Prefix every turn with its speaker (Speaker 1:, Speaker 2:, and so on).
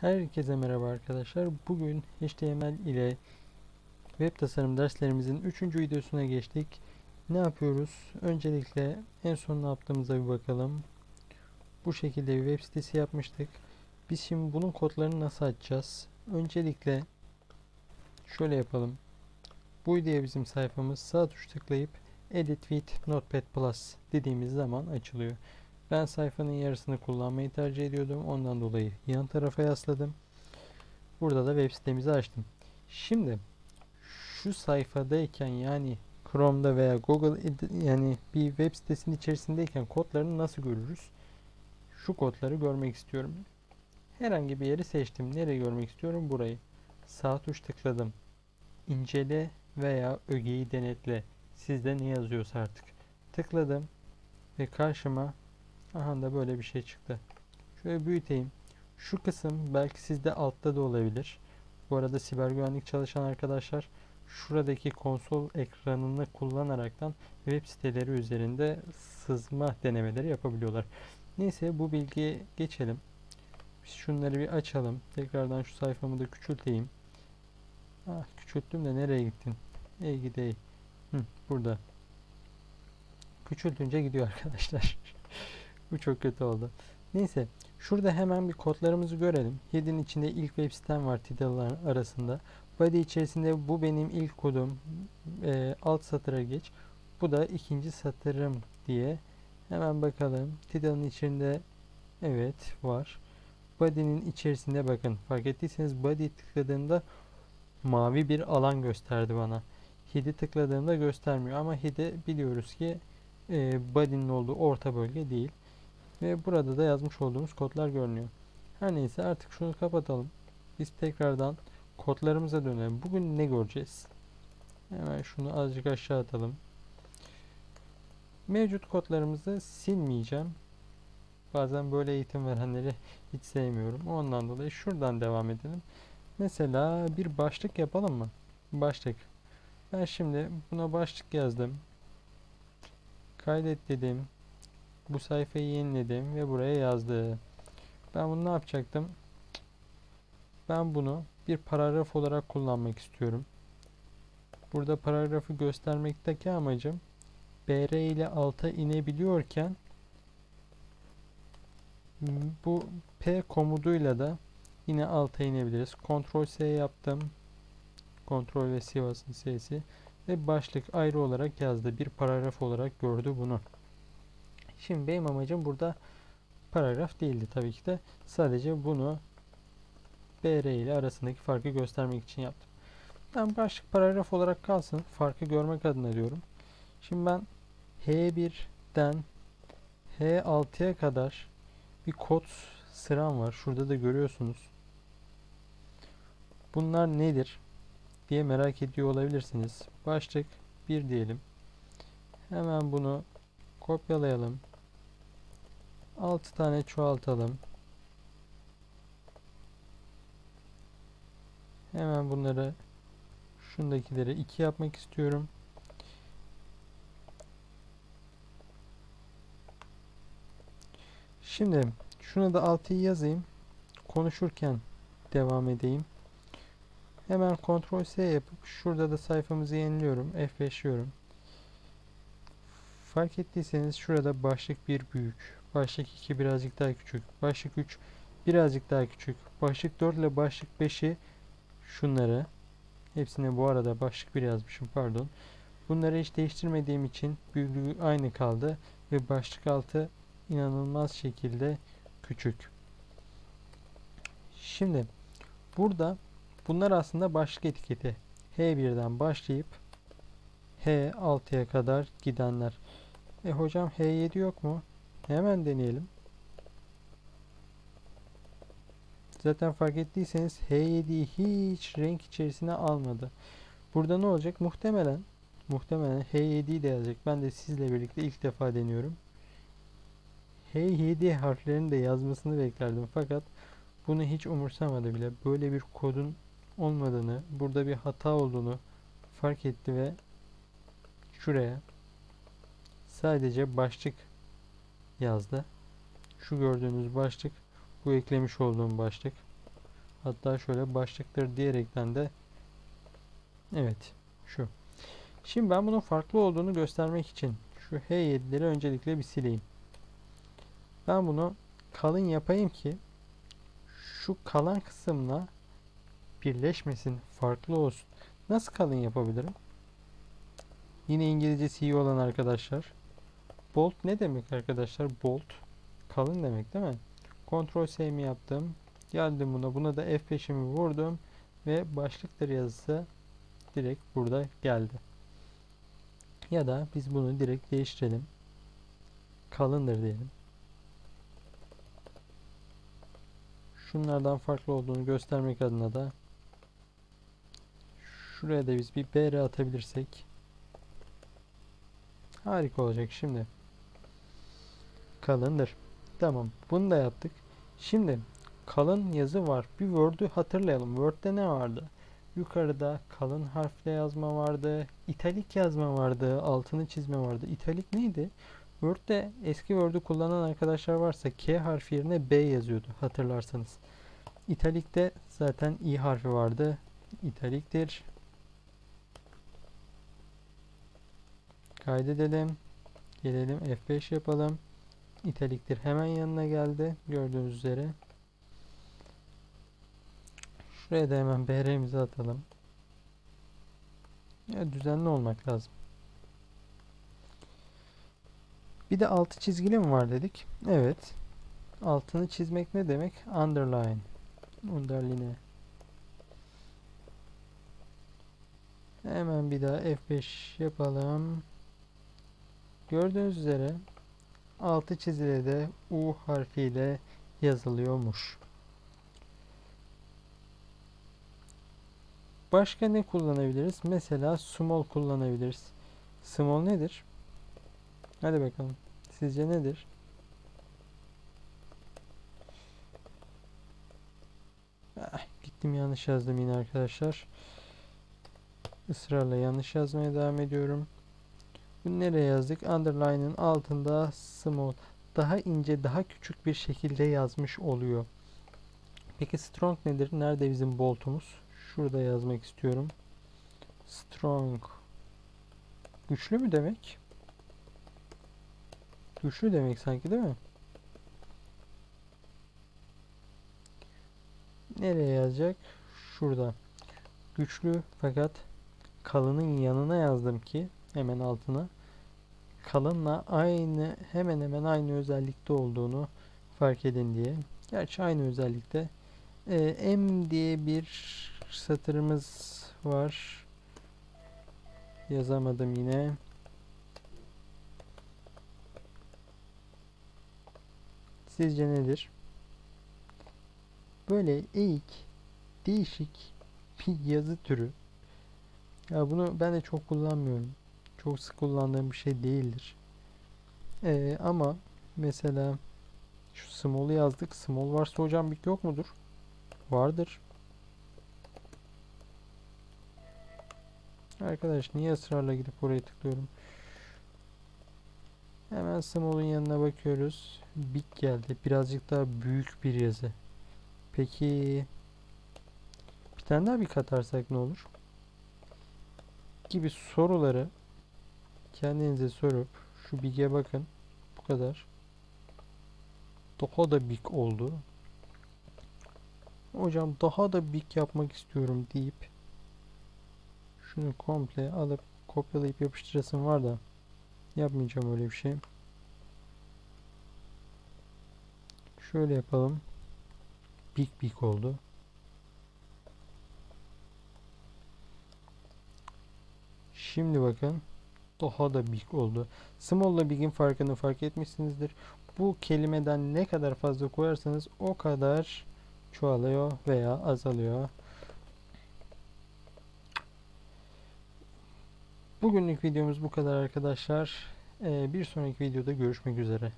Speaker 1: Herkese merhaba arkadaşlar. Bugün HTML ile web tasarım derslerimizin 3. videosuna geçtik. Ne yapıyoruz? Öncelikle en son ne yaptığımıza bir bakalım. Bu şekilde bir web sitesi yapmıştık. Biz şimdi bunun kodlarını nasıl açacağız? Öncelikle şöyle yapalım. Bu diye bizim sayfamız sağ tuş tıklayıp Edit with Notepad Plus dediğimiz zaman açılıyor. Ben sayfanın yarısını kullanmayı tercih ediyordum. Ondan dolayı yan tarafa yasladım. Burada da web sitemizi açtım. Şimdi şu sayfadayken yani Chrome'da veya Google yani bir web sitesinin içerisindeyken kodlarını nasıl görürüz? Şu kodları görmek istiyorum. Herhangi bir yeri seçtim. Nereye görmek istiyorum? Burayı. Sağ tuş tıkladım. İncele veya ögeyi denetle. Sizde ne yazıyorsa artık. Tıkladım ve karşıma Aha da böyle bir şey çıktı. Şöyle büyüteyim. Şu kısım belki sizde altta da olabilir. Bu arada siber güvenlik çalışan arkadaşlar şuradaki konsol ekranını kullanaraktan web siteleri üzerinde sızma denemeleri yapabiliyorlar. Neyse bu bilgiye geçelim. Biz şunları bir açalım. Tekrardan şu sayfamı da küçülteyim. Ah küçülttüm de nereye gittin? İyi gideyim. Hı, burada. Küçültünce gidiyor arkadaşlar. Bu çok kötü oldu. Neyse. Şurada hemen bir kodlarımızı görelim. 7'nin içinde ilk web sitem var title'lar arasında. Body içerisinde bu benim ilk kodum. E, alt satıra geç. Bu da ikinci satırım diye. Hemen bakalım. Title'ın içinde evet var. Body'nin içerisinde bakın. Fark ettiyseniz body tıkladığımda mavi bir alan gösterdi bana. Hid'i tıkladığımda göstermiyor ama hid'i biliyoruz ki e, body'nin olduğu orta bölge değil. Ve burada da yazmış olduğumuz kodlar görünüyor. Her neyse artık şunu kapatalım. Biz tekrardan kodlarımıza dönelim. Bugün ne göreceğiz? Hemen şunu azıcık aşağı atalım. Mevcut kodlarımızı silmeyeceğim. Bazen böyle eğitim verenleri hiç sevmiyorum. Ondan dolayı şuradan devam edelim. Mesela bir başlık yapalım mı? Başlık. Ben şimdi buna başlık yazdım. Kaydet dedim bu sayfayı yeniledim ve buraya yazdı. Ben bunu ne yapacaktım? Ben bunu bir paragraf olarak kullanmak istiyorum. Burada paragrafı göstermekteki amacım BR ile alta inebiliyorken bu P komuduyla da yine alta inebiliriz. Ctrl S yaptım. Ctrl ve Sivas'ın S'si ve başlık ayrı olarak yazdı. Bir paragraf olarak gördü bunu. Şimdi benim amacım burada paragraf değildi tabii ki de. Sadece bunu BR ile arasındaki farkı göstermek için yaptım. Ben başlık paragraf olarak kalsın. Farkı görmek adına diyorum. Şimdi ben H1'den H6'ya kadar bir kod sıram var. Şurada da görüyorsunuz. Bunlar nedir diye merak ediyor olabilirsiniz. Başlık 1 diyelim. Hemen bunu kopyalayalım. 6 tane çoğaltalım. Hemen bunları şundakileri 2 yapmak istiyorum. Şimdi şuna da 6'yı yazayım. Konuşurken devam edeyim. Hemen Ctrl S yapıp şurada da sayfamızı yeniliyorum. F5'liyorum. Fark ettiyseniz şurada başlık 1 büyük. Başlık 2 birazcık daha küçük. Başlık 3 birazcık daha küçük. Başlık 4 ile başlık 5'i şunları hepsine bu arada başlık 1 yazmışım pardon. Bunları hiç değiştirmediğim için büyüklüğü aynı kaldı ve başlık altı inanılmaz şekilde küçük. Şimdi burada bunlar aslında başlık etiketi. H1'den başlayıp H6'ya kadar gidenler. E hocam H7 yok mu? Hemen deneyelim. Zaten fark ettiyseniz H7'yi hiç renk içerisine almadı. Burada ne olacak? Muhtemelen muhtemelen H7'yi de yazacak. Ben de sizle birlikte ilk defa deniyorum. H7 harflerini de yazmasını beklerdim. Fakat bunu hiç umursamadı bile. Böyle bir kodun olmadığını, burada bir hata olduğunu fark etti ve şuraya sadece başlık yazdı. Şu gördüğünüz başlık bu eklemiş olduğum başlık. Hatta şöyle başlıktır diyerekten de evet şu. Şimdi ben bunun farklı olduğunu göstermek için şu H7'leri öncelikle bir sileyim. Ben bunu kalın yapayım ki şu kalan kısımla birleşmesin, farklı olsun. Nasıl kalın yapabilirim? Yine İngilizcesi iyi olan arkadaşlar. Bolt ne demek arkadaşlar? Bolt kalın demek değil mi? Ctrl S mi yaptım? Geldim buna. Buna da F5'imi vurdum ve başlıktır yazısı direkt burada geldi. Ya da biz bunu direkt değiştirelim. Kalındır diyelim. Şunlardan farklı olduğunu göstermek adına da şuraya da biz bir BR atabilirsek harika olacak şimdi. Kalındır. Tamam. Bunu da yaptık. Şimdi kalın yazı var. Bir Word'ü hatırlayalım. Word'de ne vardı? Yukarıda kalın harfle yazma vardı. İtalik yazma vardı. Altını çizme vardı. İtalik neydi? Word'de eski Word'ü kullanan arkadaşlar varsa K harfi yerine B yazıyordu hatırlarsanız. İtalik'te zaten i harfi vardı. İtaliktir. Kaydedelim. Gelelim F5 yapalım. İtaliktir hemen yanına geldi. Gördüğünüz üzere. Şuraya da hemen BR'mizi atalım. Ya düzenli olmak lazım. Bir de altı çizgili mi var dedik. Evet. Altını çizmek ne demek? Underline. Underline. Hemen bir daha F5 yapalım. Gördüğünüz üzere altı çizili de U harfiyle yazılıyormuş. Başka ne kullanabiliriz? Mesela small kullanabiliriz. Small nedir? Hadi bakalım. Sizce nedir? Ah, gittim yanlış yazdım yine arkadaşlar. Israrla yanlış yazmaya devam ediyorum. Bunu nereye yazdık? Underline'ın altında small. Daha ince, daha küçük bir şekilde yazmış oluyor. Peki strong nedir? Nerede bizim boltumuz? Şurada yazmak istiyorum. Strong. Güçlü mü demek? Güçlü demek sanki değil mi? Nereye yazacak? Şurada. Güçlü fakat kalının yanına yazdım ki hemen altına kalınla aynı hemen hemen aynı özellikte olduğunu fark edin diye. Gerçi aynı özellikte. Ee, M diye bir satırımız var. Yazamadım yine. Sizce nedir? Böyle eğik, değişik bir yazı türü. Ya bunu ben de çok kullanmıyorum. Çok sık kullandığım bir şey değildir. Ee, ama mesela şu small'u yazdık. Small varsa hocam big yok mudur? Vardır. Arkadaş niye ısrarla gidip oraya tıklıyorum? Hemen small'un yanına bakıyoruz. Big geldi. Birazcık daha büyük bir yazı. Peki bir tane daha bir katarsak ne olur? Gibi soruları kendinize sorup şu big'e bakın. Bu kadar. Daha da big oldu. Hocam daha da big yapmak istiyorum deyip şunu komple alıp kopyalayıp yapıştırasım var da yapmayacağım öyle bir şey. Şöyle yapalım. Big big oldu. Şimdi bakın daha da big oldu. Small ile big'in farkını fark etmişsinizdir. Bu kelimeden ne kadar fazla koyarsanız o kadar çoğalıyor veya azalıyor. Bugünlük videomuz bu kadar arkadaşlar. Ee, bir sonraki videoda görüşmek üzere.